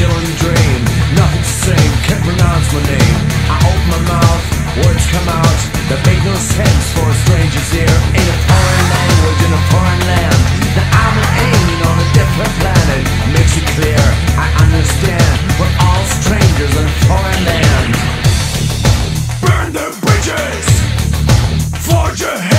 feeling drained Nothing to say, can't pronounce my name. I open my mouth, words come out That make no sense for a stranger's ear. In a foreign language, in a foreign land Now I'm an alien on a different planet. Makes it clear, I understand We're all strangers in a foreign land. Burn the bridges Forge ahead